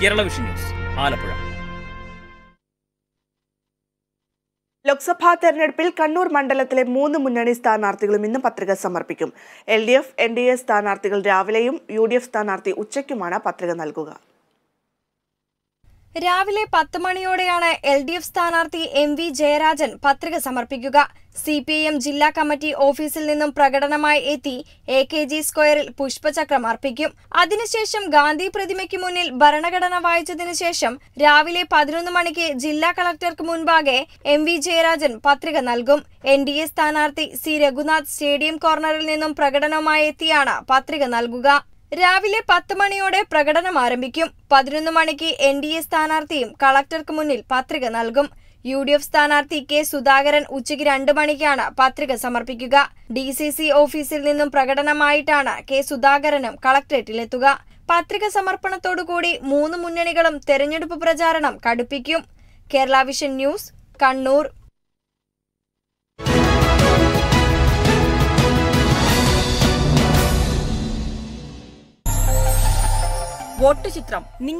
Kerala vision news Alappuzha. Lok Sabha തെരഞ്ഞെടുപ്പിൽ കണ്ണൂർ മണ്ഡലത്തിലെ മൂന്ന് മുന്നണി സ്ഥാനാർത്ഥികളും ഇന്ന് പത്രിക സമർപ്പിക്കും. L D F N D A സ്ഥാനാർത്ഥികൾ രാവിലെയും യു ഡി എഫ് സ്ഥാനാർത്ഥി ഉച്ചയ്ക്കുമാണ് പത്രിക നൽകുക. രാവിലെ പത്ത് മണിയോടെയാണ് എൽ ഡി എഫ് സ്ഥാനാർത്ഥി എം വി ജയരാജൻ പത്രിക സമർപ്പിക്കുക. സി പി ഐ എം ജില്ലാ കമ്മിറ്റി ഓഫീസിൽ നിന്നും പ്രകടനമായി എത്തി എ കെ ജി സ്ക്വയറിൽ പുഷ്പചക്രം അർപ്പിക്കും. അതിനുശേഷം ഗാന്ധി പ്രതിമയ്ക്ക് മുന്നിൽ ഭരണഘടന വായിച്ചതിനു ശേഷം രാവിലെ പതിനൊന്ന് മണിക്ക് ജില്ലാ കളക്ടർക്ക് മുൻപാകെ എം വി ജയരാജൻ പത്രിക നൽകും. എൻ ഡി എ സ്ഥാനാർത്ഥി സി രഘുനാഥ് സ്റ്റേഡിയം കോർണറിൽ നിന്നും പ്രകടനവുമായി എത്തിയാണ് പത്രിക നൽകുക. രാവിലെ പത്ത് മണിയോടെ പ്രകടനം ആരംഭിക്കും. പതിനൊന്ന് മണിക്ക് എൻ ഡി എ സ്ഥാനാർത്ഥിയും കളക്ടർക്ക് മുന്നിൽ പത്രിക നൽകും. യു ഡി എഫ് സ്ഥാനാർത്ഥി കെ സുധാകരൻ ഉച്ചയ്ക്ക് രണ്ട് മണിക്കാണ് പത്രിക സമർപ്പിക്കുക. ഡി സി സി ഓഫീസിൽ നിന്നും പ്രകടനമായിട്ടാണ് കെ സുധാകരനും കളക്ടറേറ്റിലെത്തുക. പത്രിക സമർപ്പണത്തോടുകൂടി മൂന്ന് മുന്നണികളും തെരഞ്ഞെടുപ്പ് പ്രചാരണം കടുപ്പിക്കും. Kerala vision news Kannur. Vote ചിത്രം.